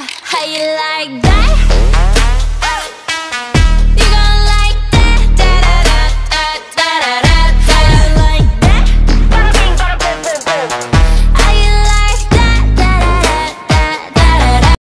how you like that?